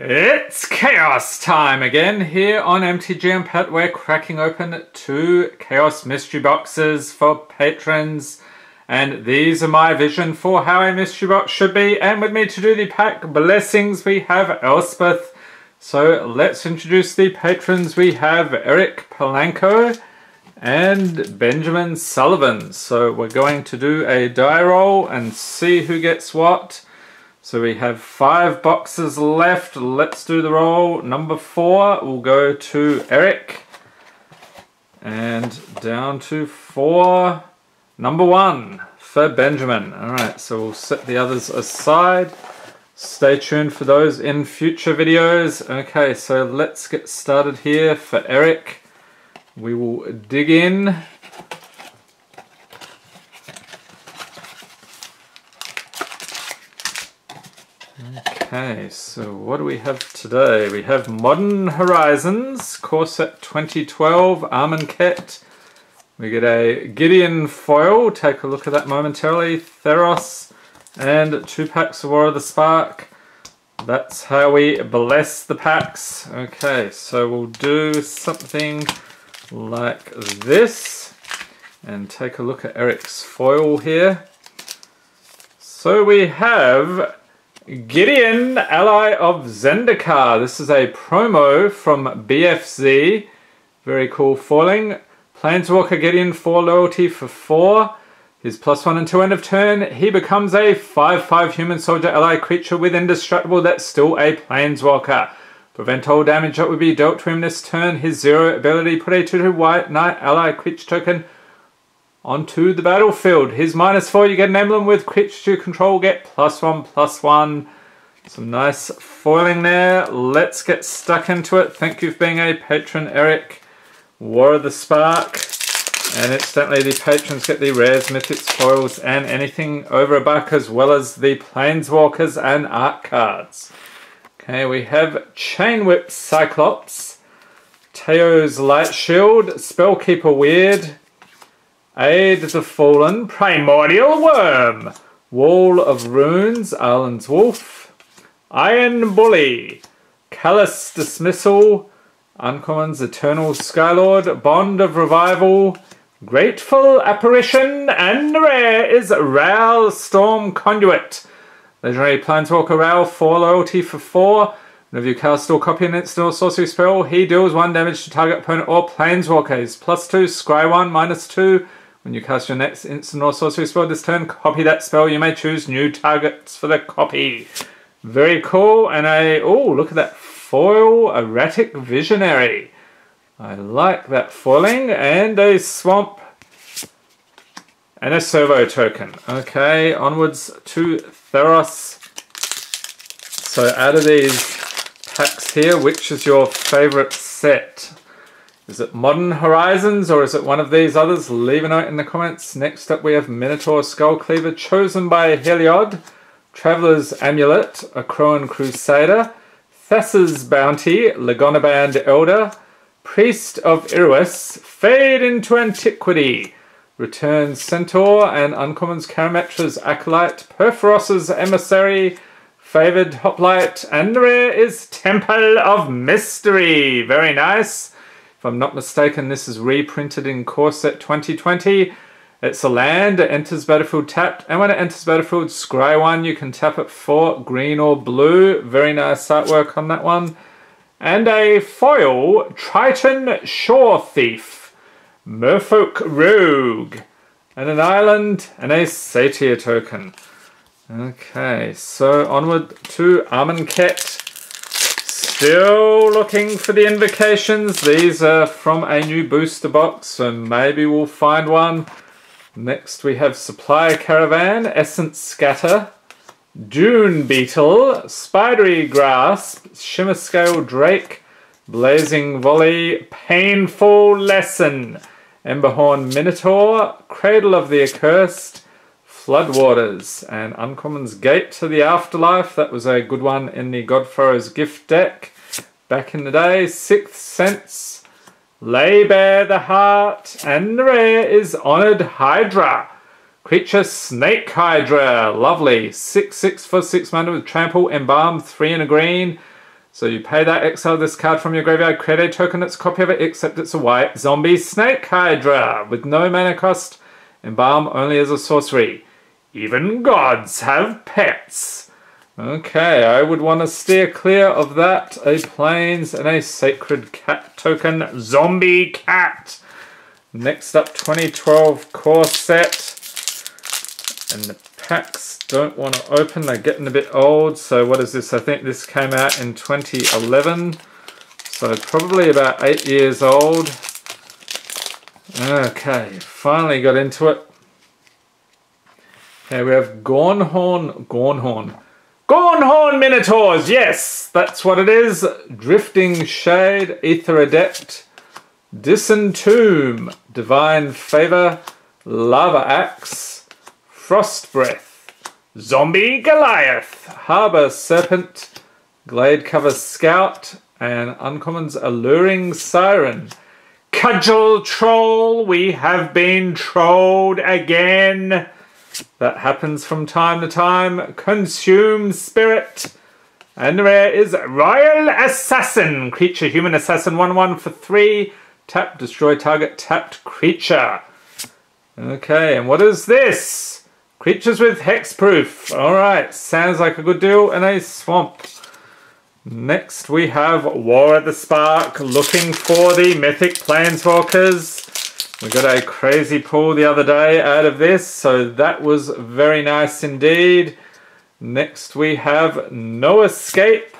It's chaos time again here on MTG Unpacked. We're cracking open two chaos mystery boxes for patrons. And these are my vision for how a mystery box should be. And with me to do the pack blessings, we have Elspeth. So let's introduce the patrons. We have Eric Palanco and Benjamin Sullivan. So we're going to do a die roll and see who gets what. So we have five boxes left. Let's do the roll. Number four will go to Eric. And down to four. Number one for Benjamin. All right, so we'll set the others aside. Stay tuned for those in future videos. Okay, so let's get started here for Eric. We will dig in. Okay, so what do we have today? We have Modern Horizons, core set 2012, Amonkhet. We get a Gideon foil, take a look at that momentarily, Theros, and two packs of War of the Spark. That's how we bless the packs. Okay, so we'll do something like this and take a look at Eric's foil here. So we have Gideon, ally of Zendikar. This is a promo from BFZ. Very cool foiling. Planeswalker Gideon 4 loyalty for 4. His plus 1 and 2 end of turn. He becomes a 5-5 human soldier ally creature with indestructible that's still a Planeswalker. Prevent all damage that would be dealt to him this turn. His 0 ability put a 2-2 white knight ally creature token onto the battlefield. His minus four, you get an emblem with creature to control, get plus one, plus one. Some nice foiling there. Let's get stuck into it. Thank you for being a patron, Eric. War of the Spark. And incidentally, the patrons get the rares, mythics, foils, and anything over a buck, as well as the planeswalkers and art cards. Okay, we have Chain Whip Cyclops, Teyo's Lightshield, Spellkeeper Weird, Aid the Fallen, Primordial Worm, Wall of Runes, Arlinn's Wolf, Iron Bully, Callous Dismissal, Uncommons Eternal Skylord, Bond of Revival, Grateful Apparition, and rare is Ral Storm Conduit. Legendary Planeswalker Ral, 4 loyalty for 4. Whenever you cast or copy an instant or sorcery spell, he deals 1 damage to target opponent or Planeswalkers. Plus 2, scry 1, minus 2, when you cast your next instant or sorcery spell this turn, copy that spell. You may choose new targets for the copy. Very cool. And a, oh, look at that foil erratic visionary. I like that foiling. And a swamp and a servo token. Okay, onwards to Theros. So out of these packs here, which is your favorite set? Is it Modern Horizons or is it one of these others? Leave a note in the comments. Next up we have Minotaur Skullcleaver chosen by Heliod, Traveler's Amulet, Akroan Crusader, Thassa's Bounty, Lagonna-Band Elder, Priest of Iroas, Fade into Antiquity, Return Centaur, and Uncommons Karametra's Acolyte, Purphoros's Emissary, Favored Hoplite, and the rare is Temple of Mystery. Very nice. If I'm not mistaken, this is reprinted in Core Set 2020. It's a land, it enters battlefield tapped, and when it enters battlefield, scry one, you can tap it for green or blue. Very nice artwork on that one. And a foil, Triton Shore Thief, Merfolk Rogue, and an island, and a Satyr token. Okay, so onward to Amonkhet. Still looking for the invocations. These are from a new booster box, and maybe we'll find one. Next we have Supplier Caravan, Essence Scatter, Dune Beetle, Spidery Grasp, Shimmer Scale Drake, Blazing Volley, Painful Lesson, Emberhorn Minotaur, Cradle of the Accursed, Floodwaters and Uncommon's Gate to the Afterlife. That was a good one in the God-Pharaoh's gift deck back in the day. Sixth Sense, Lay Bare the Heart, and the rare is Honored Hydra. Creature Snake Hydra, lovely. 6 6 for 6 mana with Trample, Embalm, 3 and a green. So you pay that, exile this card from your graveyard, create a token that's a copy of it, except it's a white zombie snake hydra with no mana cost, embalm only as a sorcery. Even gods have pets. Okay, I would want to steer clear of that. A plains and a sacred cat token, zombie cat. Next up, 2012 core set. And the packs don't want to open. They're getting a bit old. So what is this? I think this came out in 2011. So probably about eight years old. Okay, finally got into it. Here we have Gornhorn, Gornhorn. Gorehorn Minotaurs, yes, that's what it is. Drifting Shade, Aether Adept, Disentomb, Divine Favor, Lava Axe, Frost Breath, Zombie Goliath, Harbour Serpent, Glade Cover Scout, and Uncommon's Alluring Siren. Cudgel Troll, we have been trolled again. That happens from time to time. Consume Spirit. And rare is Royal Assassin. Creature, Human Assassin, 1-1 for 3. Tap, destroy target tapped creature. Okay, and what is this? Creatures with hexproof. Alright, sounds like a good deal in a swamp. Next we have War at the Spark, looking for the Mythic Planeswalkers. We got a crazy pull the other day out of this, so that was very nice indeed. Next we have No Escape,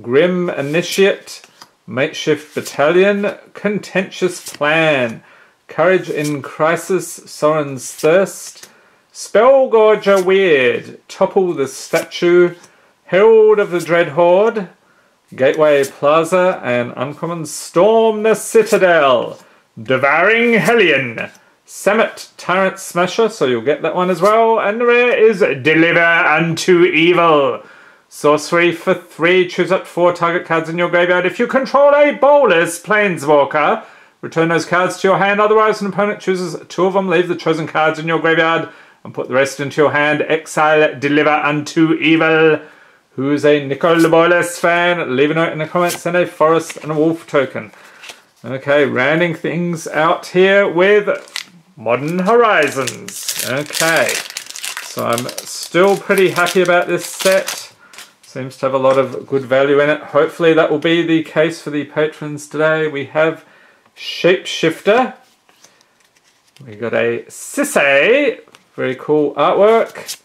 Grim Initiate, Makeshift Battalion, Contentious Plan, Courage in Crisis, Sorin's Thirst, Spellgorger Weird, Topple the Statue, Herald of the Dread Horde, Gateway Plaza, and Uncommon Storm the Citadel, Devouring Hellion, Samut Tyrant Smasher, so you'll get that one as well, and the rare is Deliver Unto Evil. Sorcery for three, choose up four target cards in your graveyard. If you control a Bolas Planeswalker, return those cards to your hand. Otherwise, an opponent chooses two of them, leave the chosen cards in your graveyard and put the rest into your hand. Exile, deliver unto evil. Who's a Nicol Bolas fan? Leave a note in the comments and a forest and a wolf token. Okay, rounding things out here with Modern Horizons. Okay, so I'm still pretty happy about this set. Seems to have a lot of good value in it. Hopefully that will be the case for the patrons today. We have Shapeshifter. We got a Sisay very cool artwork.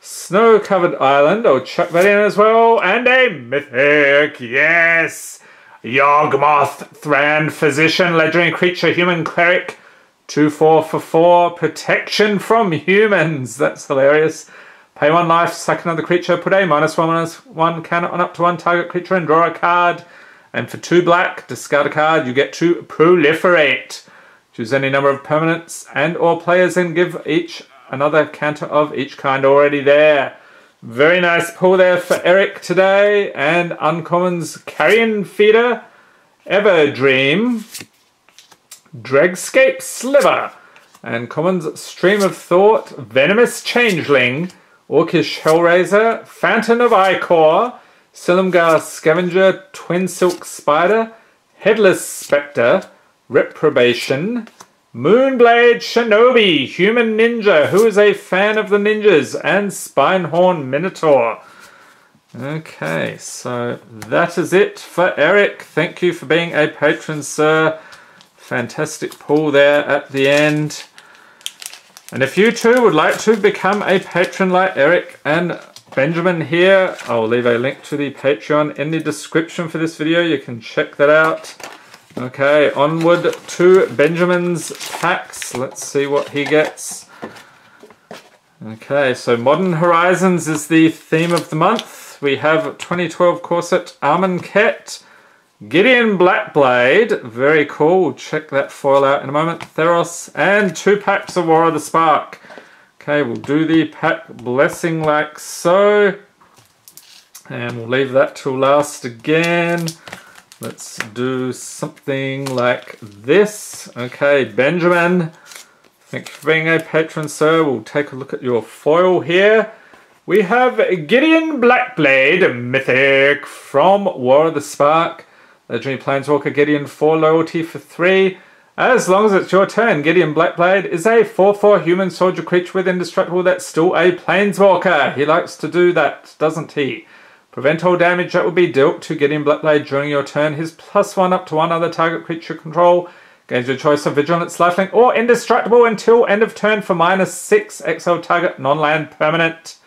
Snow-covered island, I'll chuck that in as well. And a mythic, yes! Yawgmoth, Thran, Physician, Legendary Creature, Human Cleric. 2-4 for 4, Protection from Humans. That's hilarious. Pay one life, sack another creature, put a minus one, minus one counter on up to one target creature and draw a card. And for two black, discard a card, you get to proliferate. Choose any number of permanents and or players and give each another canter of each kind already there. Very nice pull there for Eric today. And Uncommon's Carrion Feeder, Everdream, Dregscape Sliver, and Common's Stream of Thought, Venomous Changeling, Orcish Hellraiser, Fountain of Ichor, Silumgar Scavenger, Twin Silk Spider, Headless Spectre, Reprobation, Moonblade Shinobi, Human Ninja, who is a fan of the ninjas, and Spinehorn Minotaur. Okay, so that is it for Eric. Thank you for being a patron, sir. Fantastic pull there at the end. And if you too would like to become a patron like Eric and Benjamin here, I'll leave a link to the Patreon in the description for this video. You can check that out. Okay, onward to Benjamin's packs. Let's see what he gets. Okay, so Modern Horizons is the theme of the month. We have 2012 Corset set Amonkhet, Gideon Blackblade, very cool. Check that foil out in a moment. Theros, and two packs of War of the Spark. Okay, we'll do the pack blessing like so. And we'll leave that till last again. Let's do something like this. Okay, Benjamin, thank you for being a patron, sir. We'll take a look at your foil here. We have Gideon Blackblade, Mythic, from War of the Spark. Legendary Planeswalker Gideon 4 loyalty for 3. As long as it's your turn, Gideon Blackblade is a 4-4 human soldier creature with indestructible that's still a Planeswalker. He likes to do that, doesn't he? Prevent all damage that will be dealt to Gideon Blackblade during your turn. His plus 1 up to one other target creature control. Gains your choice of Vigilance, Lifelink, or Indestructible until end of turn for minus 6. Exile target non-land permanent.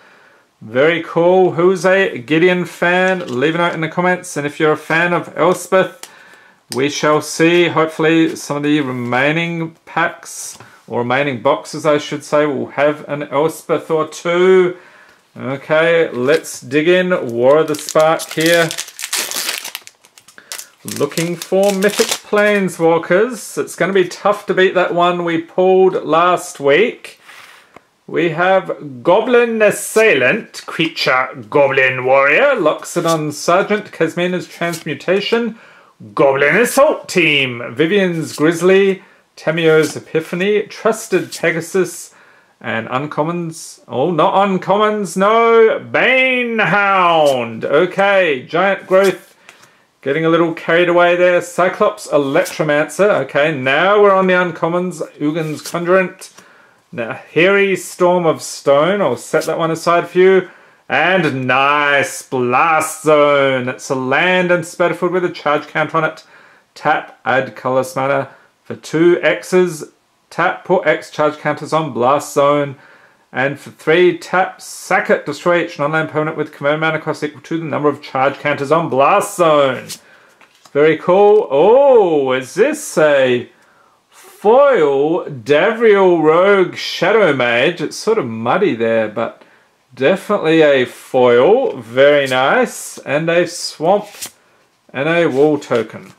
Very cool. Who's a Gideon fan? Leave a note in the comments. And if you're a fan of Elspeth, we shall see. Hopefully some of the remaining packs, or remaining boxes I should say, will have an Elspeth or two. Okay, let's dig in. War of the Spark here. Looking for Mythic Planeswalkers. It's going to be tough to beat that one we pulled last week. We have Goblin Assailant, Creature Goblin Warrior, Loxodon Sergeant, Kasmina's Transmutation, Goblin Assault Team, Vivien's Grizzly, Tamiyo's Epiphany, Trusted Pegasus, and Uncommons. Oh, not Uncommons, no! Banehound! Okay, Giant Growth, getting a little carried away there. Cyclops Electromancer, okay, now we're on the Uncommons. Ugin's Conjurant. Nahiri, Storm of Stone, I'll set that one aside for you. And nice Blast Zone. It's a land and Spatterfoot with a charge count on it. Tap, add color mana for two X's. Tap, put X charge counters on Blast Zone. And for three, tap, sack it, destroy each non-land permanent with command mana cost equal to the number of charge counters on Blast Zone. Very cool. Oh, is this a foil Davriel Rogue Shadow Mage? It's sort of muddy there, but Definitely a foil, very nice, and a swamp and a wall token.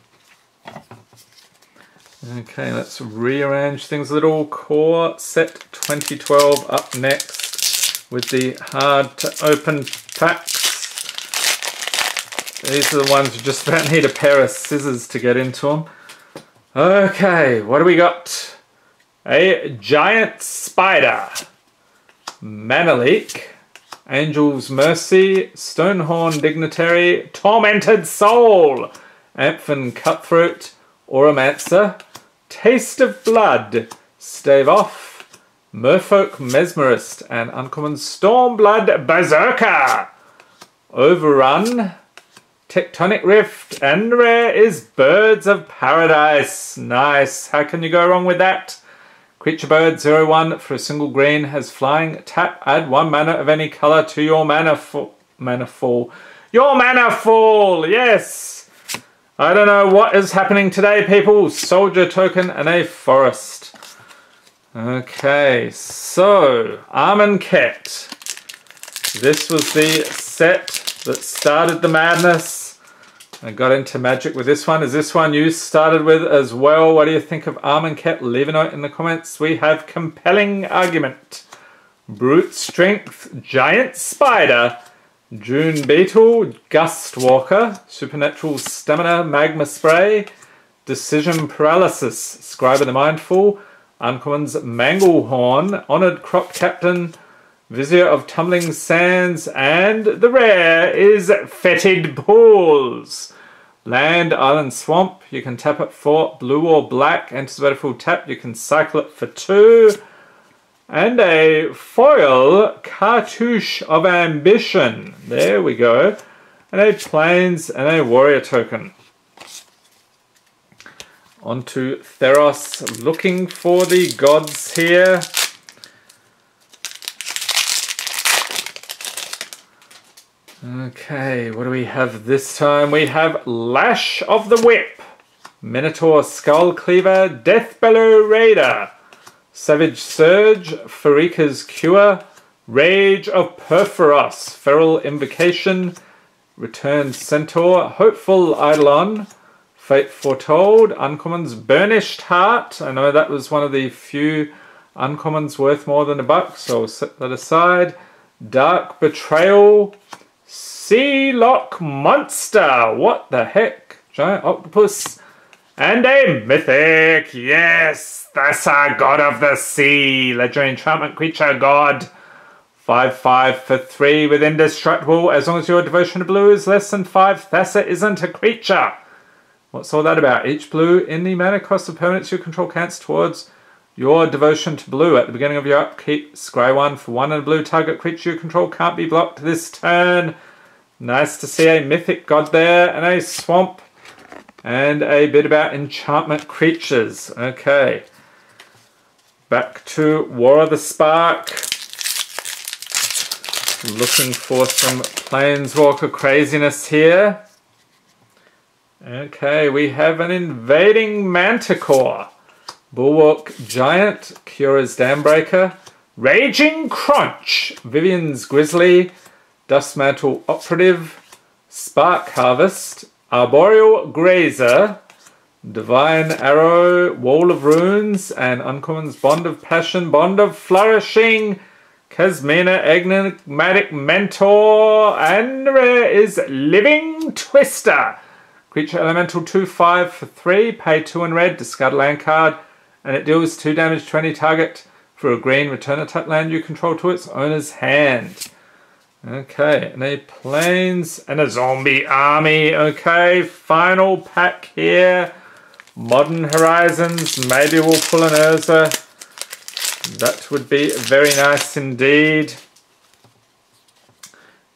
Okay, let's rearrange things a little. Core set 2012 up next with the hard to open packs. These are the ones you just about need a pair of scissors to get into them. Okay, what do we got? A giant spider. Mana. Angel's Mercy, Stonehorn Dignitary, Tormented Soul, Amphin Cutthroat, Auramancer, Taste of Blood, Stave Off, Merfolk Mesmerist, and Uncommon Stormblood Berserker, Overrun, Tectonic Rift, and rare is Birds of Paradise. Nice, how can you go wrong with that? Creature bird 0-1 for a single green has flying. Tap, add one mana of any color to your mana, fall. mana fall. Your mana fall, yes! I don't know what is happening today, people. Soldier token and a forest. Okay, so Amonkhet. This was the set that started the madness. I got into magic with this one. Is this one you started with as well? What do you think of Amonkhet? Leave a note in the comments. We have Compelling Argument, Brute Strength, Giant Spider, Dune Beetle, Gust Walker, Supernatural Stamina, Magma Spray, Decision Paralysis, Scribe of the Mindful, Uncommons Manglehorn, Honored Crop Captain, Vizier of Tumbling Sands, and the rare is Fetid Pools. Land, Island, Swamp, you can tap it for blue or black. The full tap, you can cycle it for two. And a foil Cartouche of Ambition. There we go. And a Plains and a Warrior token. Onto Theros, looking for the gods here. Okay, what do we have this time? We have Lash of the Whip, Minotaur Skull Cleaver, Deathbellow Raider, Savage Surge, Pharika's Cure, Rage of Purphoros, Feral Invocation, Returned Centaur, Hopeful Eidolon, Fate Foretold, Uncommons Burnished Heart. I know that was one of the few uncommons worth more than a buck, so I'll set that aside. Dark Betrayal, Sealock Monster. What the heck? Giant octopus. And a mythic. Yes, that's our god of the sea. Legendary enchantment creature god. 5-5 for 3 with Indestructible. As long as your devotion to blue is less than 5, Thassa isn't a creature. What's all that about? Each blue in the mana cost of permanents you control counts towards your devotion to blue. At the beginning of your upkeep, scry 1 for 1 and blue target creature you control can't be blocked this turn. Nice to see a mythic god there and a swamp and a bit about enchantment creatures. Okay. Back to War of the Spark. Looking for some Planeswalker craziness here. Okay, we have an invading Manticore. Bulwark Giant, Kiora's Dambreaker, Raging Kronch, Vivien's Grizzly, Duskmantle Operative, Spark Harvest, Arboreal Grazer, Divine Arrow, Wall of Runes, and Uncommon's Bond of Passion, Bond of Flourishing, Kasmina Enigmatic Mentor, and rare is Living Twister. Creature Elemental 2-5 for 3, pay 2 in red, discard a land card, and it deals 2 damage to any target for a green, return a tap land you control to its owner's hand. Okay, and a planes and a zombie army. Okay, final pack here. Modern Horizons. Maybe we'll pull an Urza. That would be very nice indeed.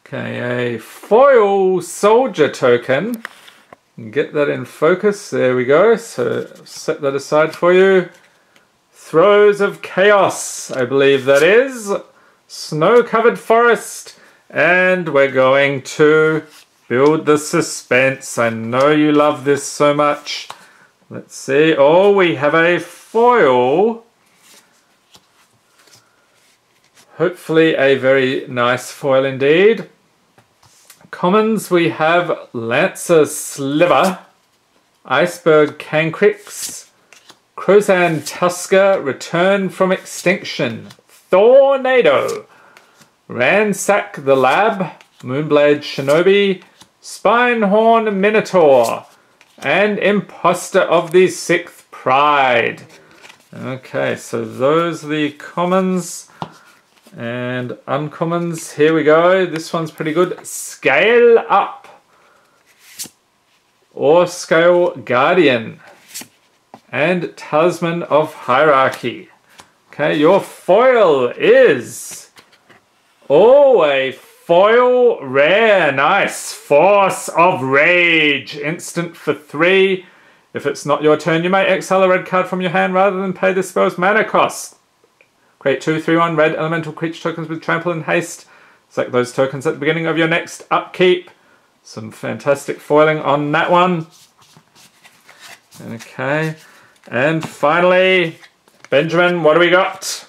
Okay, a foil soldier token. Get that in focus. There we go. So set that aside for you. Throes of Chaos, I believe that is. Snow-covered forest. And we're going to build the suspense. I know you love this so much. Let's see. Oh, we have a foil. Hopefully a very nice foil indeed. Commons, we have Lancer Sliver, Iceberg Cancrix, Krosan Tusker, Return from Extinction, Thornado, Ransack the Lab, Moonblade Shinobi, Spinehorn Minotaur, and Imposter of the Sixth Pride. Okay, so those are the commons and uncommons. Here we go. This one's pretty good. Scale Up or Scale Guardian and Talisman of Hierarchy. Okay, your foil is Oh, a foil rare. Nice. Force of Rage. Instant for three. If it's not your turn, you may exile a red card from your hand rather than pay the spell's mana cost. Create two, three, one red elemental creature tokens with trample and haste. Select those tokens at the beginning of your next upkeep. Some fantastic foiling on that one. Okay. And finally, Benjamin, what do we got?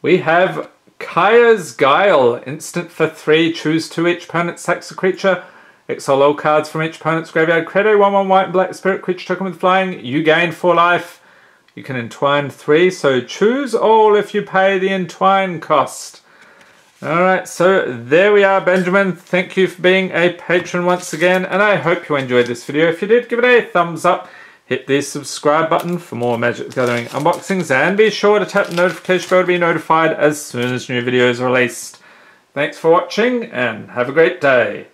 We have Kaya's Guile. Instant for three. Choose two each sacks a creature. Exile all cards from each opponent's graveyard. Create a 1 1 white and black spirit creature token with flying. You gain 4 life. You can entwine 3, so choose all if you pay the entwine cost. Alright, so there we are, Benjamin. Thank you for being a patron once again, and I hope you enjoyed this video. If you did, give it a thumbs up. Hit the subscribe button for more Magic the Gathering unboxings and be sure to tap the notification bell to be notified as soon as new videos are released. Thanks for watching and have a great day.